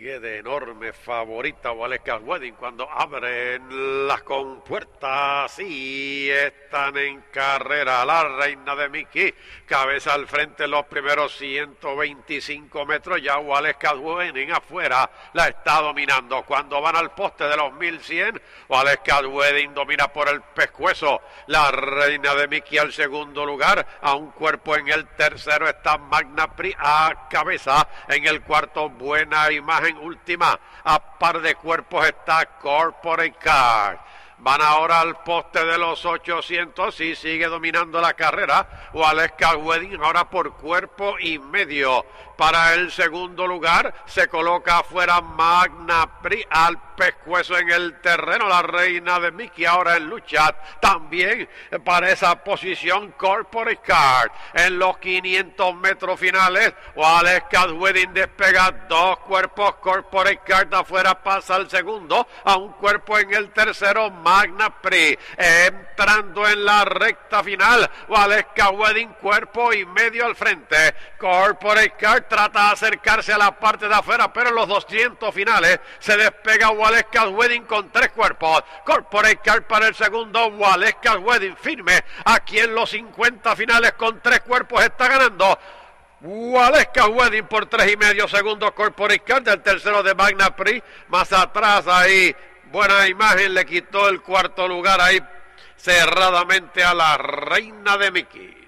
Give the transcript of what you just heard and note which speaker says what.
Speaker 1: Sigue de enorme favorita Waleska Wedding cuando abren las compuertas y están en carrera la reina de Mickey. Cabeza al frente los primeros 125 metros. Ya Waleska Wedding afuera la está dominando. Cuando van al poste de los 1100, Waleska Wedding domina por el pescuezo. La reina de Mickey al segundo lugar. A un cuerpo en el tercero está Magna Pri a cabeza. En el cuarto, buena imagen en última. A par de cuerpos está Corporate Car. Van ahora al poste de los 800 y sigue dominando la carrera. Waleska Wedding ahora por cuerpo y medio. Para el segundo lugar se coloca afuera Magna Pri al pescuezo en el terreno. La reina de Mickey ahora en lucha. También para esa posición Corporate Card. En los 500 metros finales, Waleska Wedding despega dos cuerpos. Corporate Card afuera pasa al segundo. A un cuerpo en el tercero. Magna Pri. Entrando en la recta final. Waleska Wedding cuerpo y medio al frente. Corporate Card trata de acercarse a la parte de afuera, pero en los 200 finales se despega Waleska Wedding con tres cuerpos. Corporate Card para el segundo. Waleska Wedding firme. Aquí en los 50 finales con tres cuerpos está ganando. Waleska Wedding por tres y medio segundos. Corporate Card del tercero de Magna Prix. Más atrás ahí Buena imagen, le quitó el cuarto lugar ahí cerradamente a la reina de Mickey.